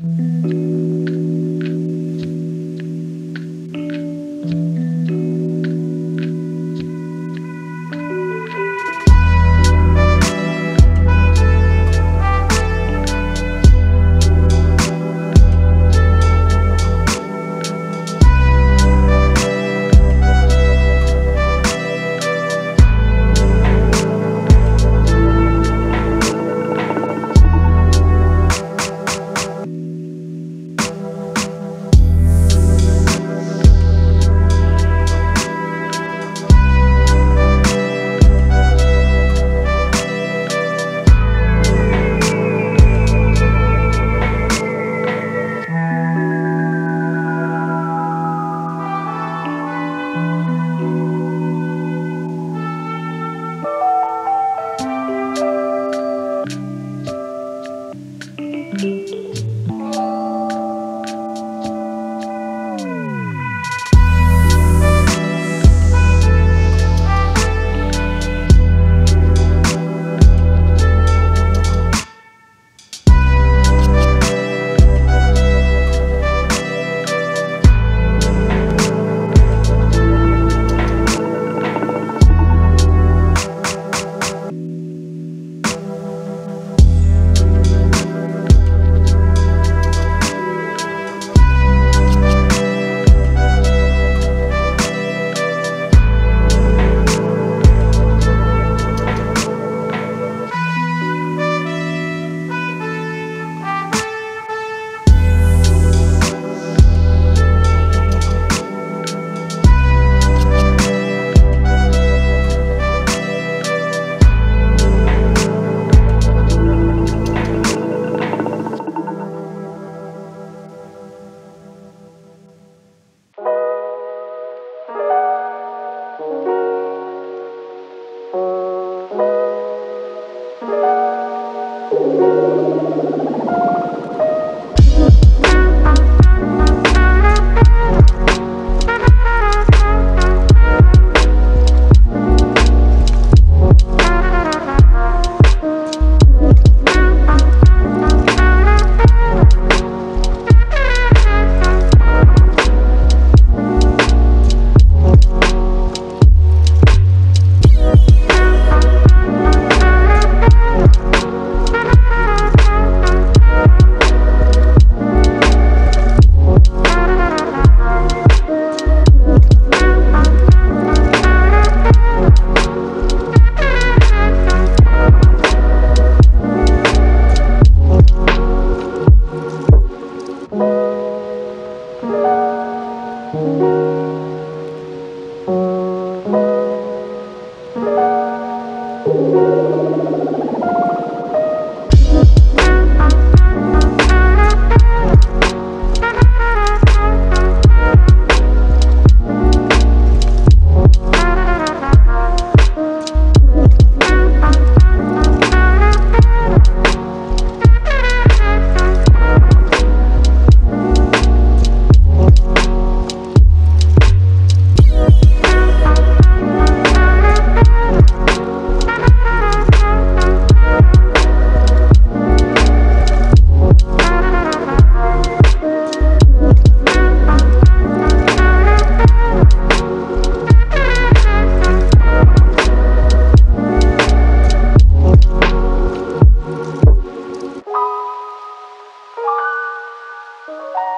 うん Música